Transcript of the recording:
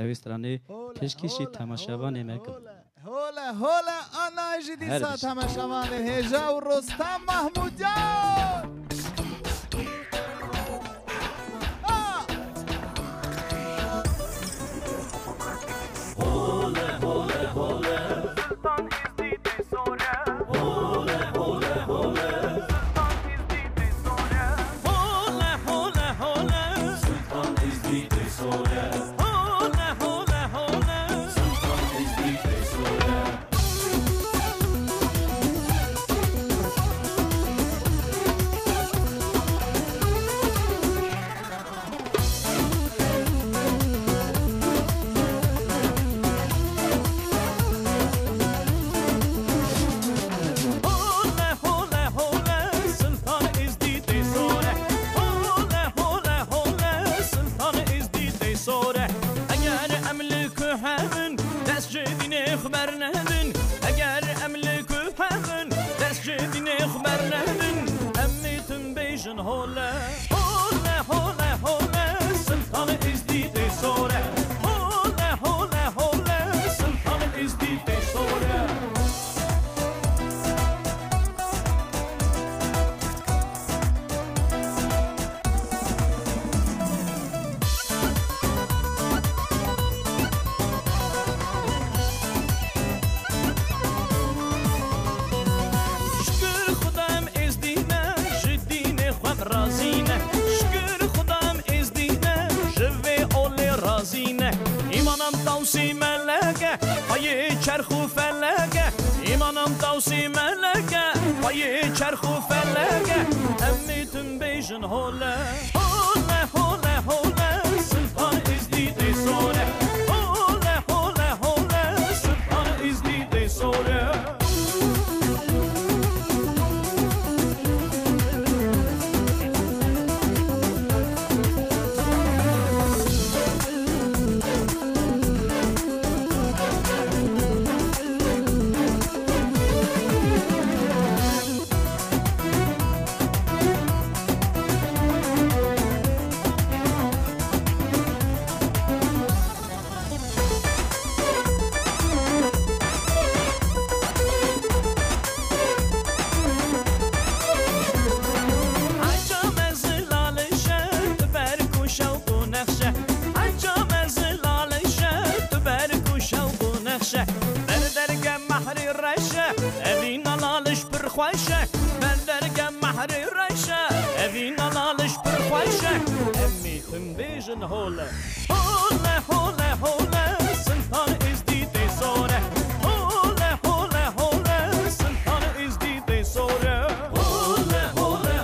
ای ویسترانی پیش کیشی تماشایان می گو اله اله آن اجی دی و تماشایان هجاو رستم محمود جا descedine haber nedin. Eğer emlikü hemen descedine haber nedin. Emmitin bejin razine. Shkër khudam iz dine Zhve ole razine. Imanam tausi meleke Paye çerhu feleke. İmanam tausi meleke Paye çerhu feleke. Emmi tüm bejin hole Hole hole hole Sılpa iz e dide sore. Hole hole hole Sılpa iz e dide sore. بو نقشه بر درگه محری رشه اوین لالش پر خوشه بر درگه محری رشه اوین لالش پر خوشه امی تم بیجن هوله هوله هوله هوله سلطان از دیده سوره هوله هوله هوله سلطان از دیده سوره هوله هوله